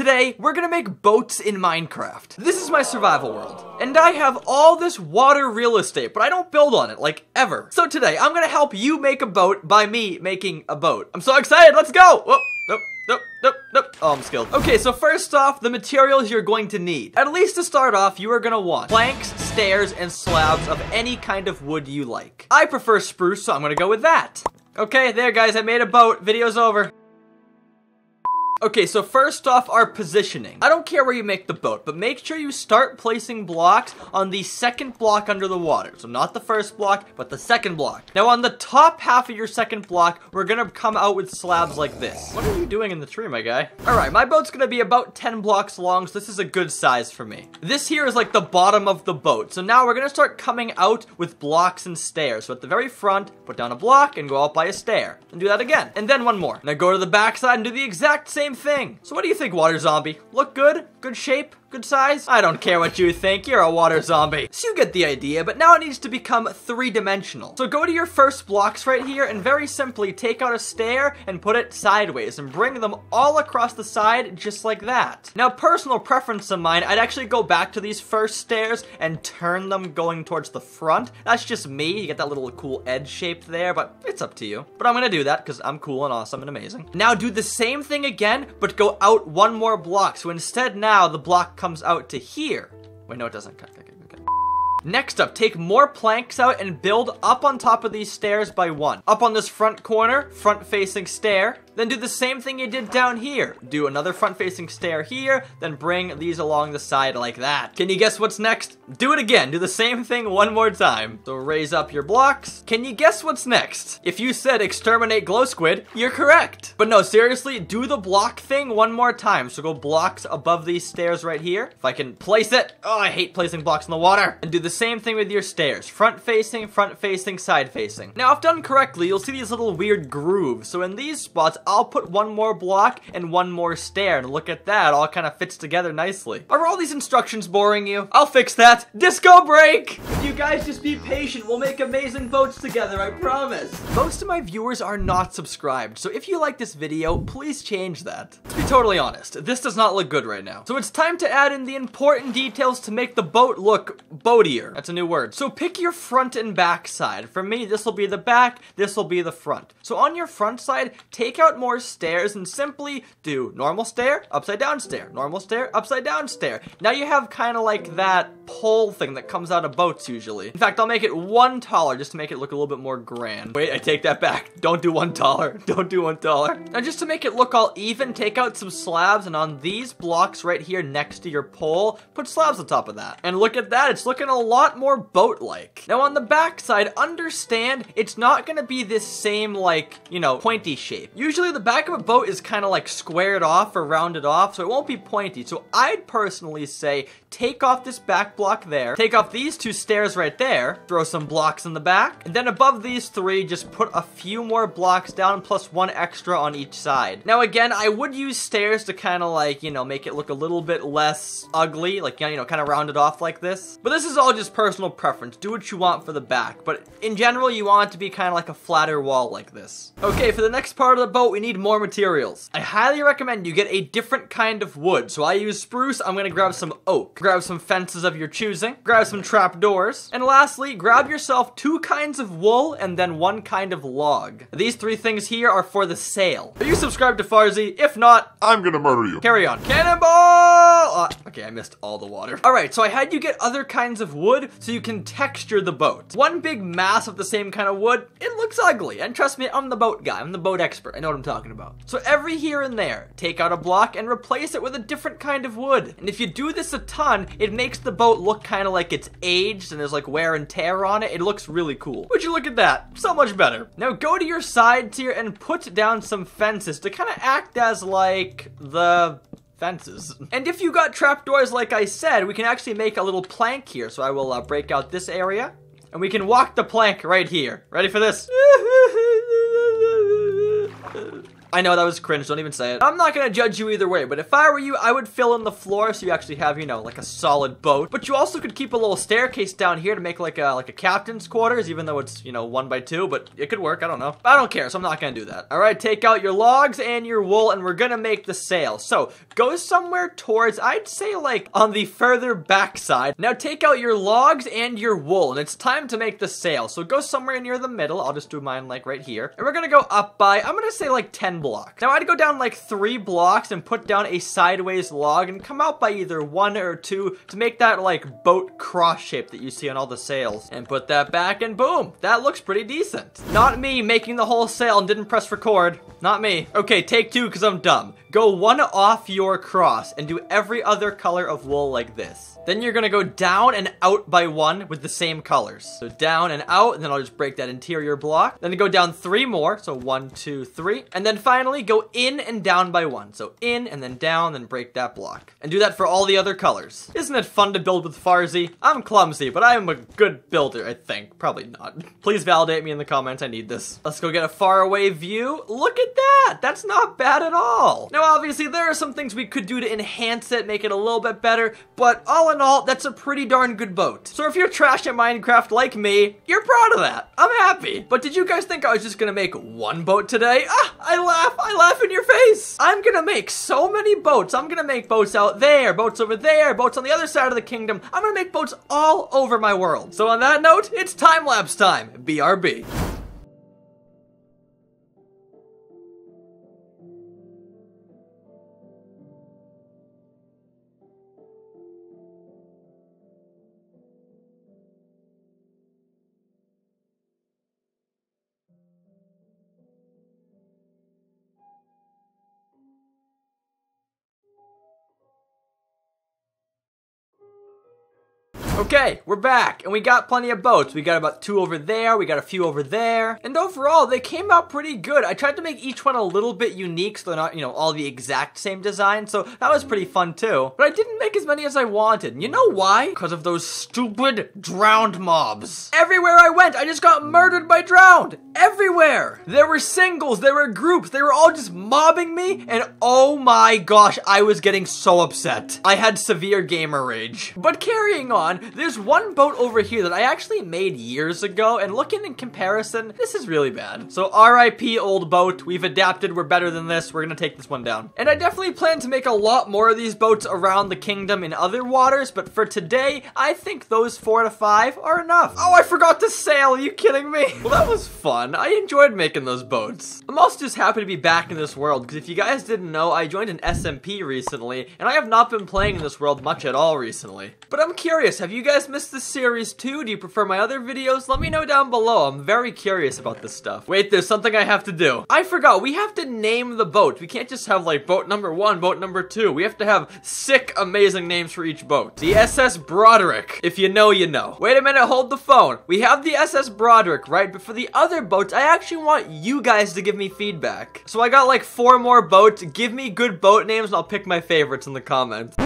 Today, we're gonna make boats in Minecraft. This is my survival world, and I have all this water real estate, but I don't build on it, like, ever. So today, I'm gonna help you make a boat by me making a boat. I'm so excited, let's go! Whoa, nope, nope, nope, nope. Oh, I'm skilled. Okay, so first off, the materials you're going to need. At least to start off, you are gonna want planks, stairs, and slabs of any kind of wood you like. I prefer spruce, so I'm gonna go with that. Okay, there guys, I made a boat. Video's over. Okay, so first off, our positioning. I don't care where you make the boat, but make sure you start placing blocks on the second block under the water. So not the first block, but the second block. Now on the top half of your second block, we're gonna come out with slabs like this. What are you doing in the tree, my guy? All right, my boat's gonna be about 10 blocks long, so this is a good size for me. This here is like the bottom of the boat. So now we're gonna start coming out with blocks and stairs. So at the very front, put down a block and go out by a stair. And do that again. And then one more. Now go to the back side and do the exact same thing. So what do you think, water zombie? Look good? Good shape? Good size? I don't care what you think, you're a water zombie. So you get the idea, but now it needs to become three-dimensional. So go to your first blocks right here and very simply take out a stair and put it sideways and bring them all across the side just like that. Now personal preference of mine, I'd actually go back to these first stairs and turn them going towards the front. That's just me, you get that little cool edge shape there, but it's up to you. But I'm gonna do that because I'm cool and awesome and amazing. Now do the same thing again, but go out one more block. So instead now the block comes out to here. Wait, no, it doesn't. Next up, take more planks out and build up on top of these stairs by one. Up on this front corner, front-facing stair. Then do the same thing you did down here. Do another front-facing stair here, then bring these along the side like that. Can you guess what's next? Do it again. Do the same thing one more time. So raise up your blocks. Can you guess what's next? If you said exterminate glow squid, you're correct. But no, seriously, do the block thing one more time. So go blocks above these stairs right here. If I can place it. Oh, I hate placing blocks in the water. And do the same thing with your stairs. Front facing, front facing, side facing. Now, if done correctly, you'll see these little weird grooves. So in these spots, I'll put one more block and one more stair. And look at that, all kind of fits together nicely. Are all these instructions boring you? I'll fix that. Disco break! You guys just be patient. We'll make amazing boats together, I promise. Most of my viewers are not subscribed. So if you like this video, please change that. To be totally honest, this does not look good right now. So it's time to add in the important details to make the boat look boatier. That's a new word. So pick your front and back side. For me, this will be the back, this will be the front. So on your front side, take out more stairs and simply do normal stair, upside down stair, normal stair, upside down stair. Now you have kind of like that pole thing that comes out of boats usually. In fact, I'll make it one taller just to make it look a little bit more grand. Wait, I take that back. Don't do one taller. Don't do one taller. Now just to make it look all even, take out some slabs and on these blocks right here next to your pole, put slabs on top of that. And look at that, it's looking a lot more boat-like. Now on the back side, understand it's not gonna be this same like, you know, pointy shape. Usually the back of a boat is kind of like squared off or rounded off, so it won't be pointy. So I'd personally say take off this back block there, take off these two stairs right there, throw some blocks in the back, and then above these three, just put a few more blocks down plus one extra on each side. Now again, I would use stairs to kind of like, you know, make it look a little bit less ugly, like, you know, kind of round it off like this. But this is all just personal preference. Do what you want for the back. But in general, you want it to be kind of like a flatter wall like this. Okay, for the next part of the boat, we need more materials. I highly recommend you get a different kind of wood. So I use spruce, I'm gonna grab some oak. Grab some fences of your choosing. Grab some trapdoors. And lastly, grab yourself two kinds of wool and then one kind of log. These three things here are for the sail. Are you subscribed to Farzy? If not, I'm gonna murder you. Carry on. Cannonball! Uh, okay, I missed all the water. All right, so I had you get other kinds of wood so you can texture the boat. One big mass of the same kind of wood, it looks ugly. And trust me, I'm the boat guy. I'm the boat expert. I know what I'm talking about. So every here and there, take out a block and replace it with a different kind of wood. And if you do this a ton, it makes the boat look kind of like it's aged and there's like wear and tear on it. It looks really cool. Would you look at that? So much better. Now go to your sides here and put down some fences to kind of act as like the fences. And if you got trapdoors like I said, we can actually make a little plank here. So I will uh, break out this area and we can walk the plank right here. Ready for this? I know that was cringe, don't even say it. I'm not gonna judge you either way, but if I were you, I would fill in the floor so you actually have, you know, like a solid boat. But you also could keep a little staircase down here to make like a like a captain's quarters, even though it's, you know, one by two, but it could work, I don't know. I don't care, so I'm not gonna do that. All right, take out your logs and your wool, and we're gonna make the sail. So go somewhere towards, I'd say like on the further back side. Now take out your logs and your wool, and it's time to make the sail. So go somewhere near the middle. I'll just do mine like right here. And we're gonna go up by, I'm gonna say like 10 blocks. Now I'd go down like three blocks and put down a sideways log and come out by either one or two to make that like boat cross shape that you see on all the sails. And put that back and boom, that looks pretty decent. Not me making the whole sail and didn't press record. Not me. Okay, take two because I'm dumb. Go one off your cross and do every other color of wool like this. Then you're gonna go down and out by one with the same colors. So down and out, and then I'll just break that interior block. Then go down three more, so one, two, three. And then finally go in and down by one. So in and then down, then break that block. And do that for all the other colors. Isn't it fun to build with Farzy? I'm clumsy, but I am a good builder, I think. Probably not. Please validate me in the comments, I need this. Let's go get a far away view. Look at that! That's not bad at all. Now obviously there are some things we could do to enhance it, make it a little bit better, but all in all, that's a pretty darn good boat. So if you're trash at Minecraft like me, you're proud of that. I'm happy. But did you guys think I was just gonna make one boat today? Ah, I laugh, I laugh in your face. I'm gonna make so many boats. I'm gonna make boats out there, boats over there, boats on the other side of the kingdom. I'm gonna make boats all over my world. So on that note, it's time-lapse time. BRB. Okay, we're back, and we got plenty of boats. We got about two over there, we got a few over there, and overall, they came out pretty good. I tried to make each one a little bit unique, so they're not, you know, all the exact same design, so that was pretty fun too. But I didn't make as many as I wanted. You know why? Because of those stupid drowned mobs. Everywhere I went, I just got murdered by drowned. Everywhere. There were singles, there were groups, they were all just mobbing me, and oh my gosh, I was getting so upset. I had severe gamer rage. But carrying on, there's one boat over here that I actually made years ago, and looking in comparison, this is really bad. So RIP old boat, we've adapted, we're better than this, we're gonna take this one down. And I definitely plan to make a lot more of these boats around the kingdom in other waters, but for today, I think those four to five are enough. Oh, I forgot to sail, are you kidding me? Well, that was fun. I enjoyed making those boats. I'm also just happy to be back in this world, because if you guys didn't know, I joined an SMP recently, and I have not been playing in this world much at all recently. But I'm curious, have you guys missed this series too? Do you prefer my other videos? Let me know down below. I'm very curious about this stuff. Wait, there's something I have to do. I forgot, we have to name the boat. We can't just have like boat number one, boat number two. We have to have sick, amazing names for each boat. The SS Broderick. If you know, you know. Wait a minute, hold the phone. We have the SS Broderick, right? But for the other boats, I actually want you guys to give me feedback. So I got like four more boats. Give me good boat names and I'll pick my favorites in the comments.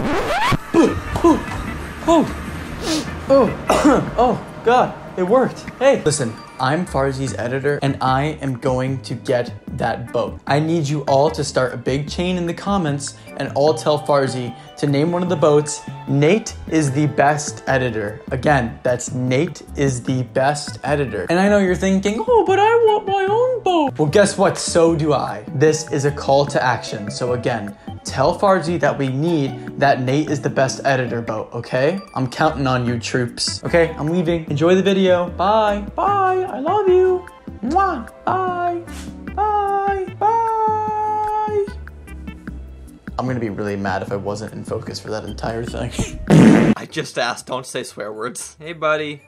Oh, oh, God, it worked. Hey. Listen, I'm Farzy's editor, and I am going to get that boat. I need you all to start a big chain in the comments and all tell Farzy to name one of the boats. Nate is the best editor. Again, that's Nate is the best editor. And I know you're thinking, oh, but I want my own boat. Well, guess what? So do I. This is a call to action. So again, tell Farzy that we need that Nate is the best editor boat, okay? I'm counting on you, troops. Okay, I'm leaving. Enjoy the video. Bye. Bye. I love you. Mwah. Bye. Bye. Bye. I'm gonna be really mad if I wasn't in focus for that entire thing. I just asked, don't say swear words. Hey, buddy.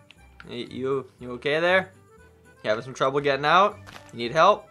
You, you okay there? You having some trouble getting out? You need help?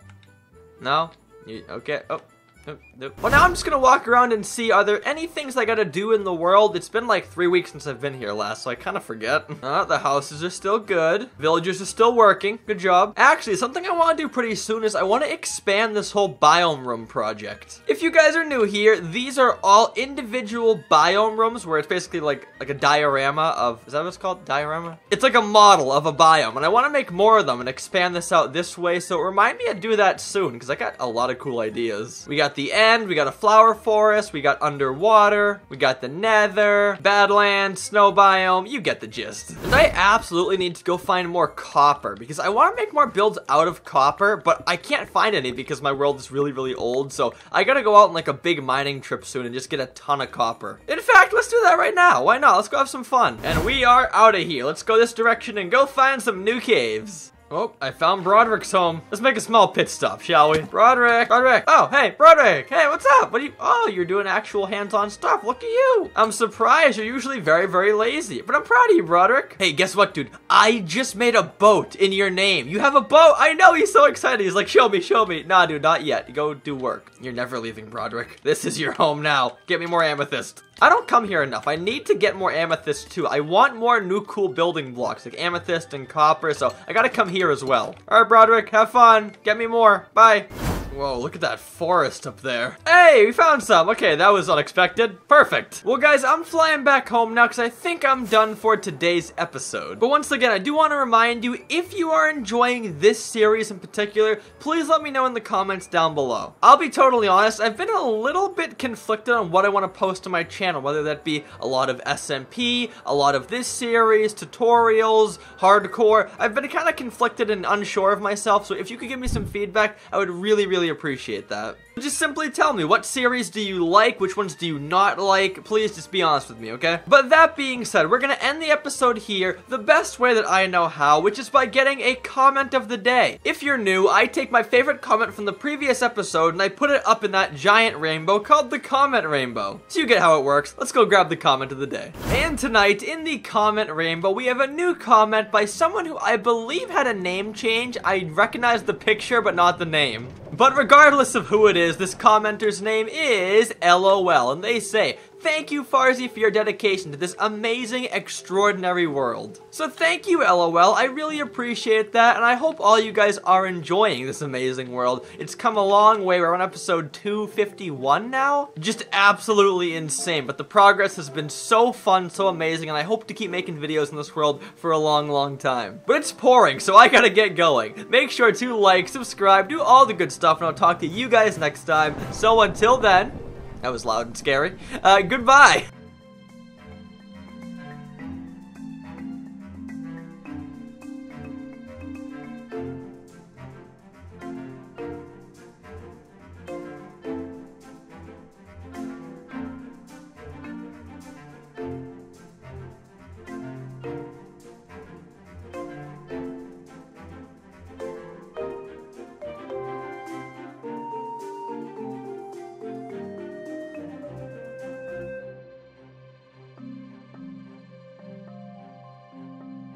No? You, okay. Oh. Well, now I'm just gonna walk around and see, are there any things I gotta do in the world? It's been like three weeks since I've been here last, so I kind of forget. Uh, the houses are still good. Villagers are still working. Good job. Actually, something I want to do pretty soon is I want to expand this whole biome room project. If you guys are new here, these are all individual biome rooms where it's basically like like a diorama of, is that what it's called? Diorama? It's like a model of a biome, and I want to make more of them and expand this out this way, so remind me to do that soon, because I got a lot of cool ideas. We got the end, we got a flower forest, we got underwater, we got the nether, badlands, snow biome, you get the gist. And I absolutely need to go find more copper because I want to make more builds out of copper, but I can't find any because my world is really, really old. So I gotta go out on like a big mining trip soon and just get a ton of copper. In fact, let's do that right now. Why not? Let's go have some fun. And we are out of here. Let's go this direction and go find some new caves. Oh, I found Broderick's home. Let's make a small pit stop, shall we? Broderick, Broderick. Oh, hey, Broderick. Hey, what's up? What are you? Oh, you're doing actual hands-on stuff. Look at you. I'm surprised. You're usually very, very lazy, but I'm proud of you, Broderick. Hey, guess what, dude? I just made a boat in your name. You have a boat. I know. He's so excited. He's like, show me, show me. Nah, dude, not yet. Go do work. You're never leaving, Broderick. This is your home now. Get me more amethyst. I don't come here enough. I need to get more amethyst too. I want more new cool building blocks like amethyst and copper, so I gotta come here as well. All right, Broderick, have fun. Get me more. Bye. Whoa, look at that forest up there. Hey, we found some. Okay, that was unexpected. Perfect. Well, guys, I'm flying back home now because I think I'm done for today's episode. But once again, I do want to remind you, if you are enjoying this series in particular, please let me know in the comments down below. I'll be totally honest, I've been a little bit conflicted on what I want to post to my channel, whether that be a lot of SMP, a lot of this series, tutorials, hardcore. I've been kind of conflicted and unsure of myself, so if you could give me some feedback, I would really, really appreciate that. Just simply tell me, what series do you like, which ones do you not like? Please just be honest with me, okay? But that being said, we're gonna end the episode here the best way that I know how, which is by getting a comment of the day. If you're new, I take my favorite comment from the previous episode and I put it up in that giant rainbow called the comment rainbow. So you get how it works. Let's go grab the comment of the day. And tonight, in the comment rainbow, we have a new comment by someone who I believe had a name change. I recognize the picture, but not the name. But regardless of who it is, this commenter's name is LOL, and they say, Thank you, Farzy, for your dedication to this amazing, extraordinary world. So thank you, LOL. I really appreciate that, and I hope all you guys are enjoying this amazing world. It's come a long way. We're on episode 251 now. Just absolutely insane, but the progress has been so fun, so amazing, and I hope to keep making videos in this world for a long, long time. But it's pouring, so I gotta get going. Make sure to like, subscribe, do all the good stuff, and I'll talk to you guys next time. So until then, that was loud and scary. Uh, goodbye.